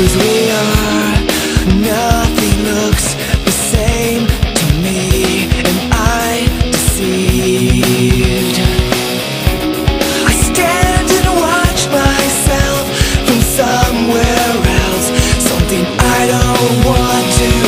as we are Nothing looks the same to me and I deceived? I stand and watch myself from somewhere else Something I don't want to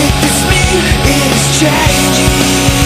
It's me it is changing.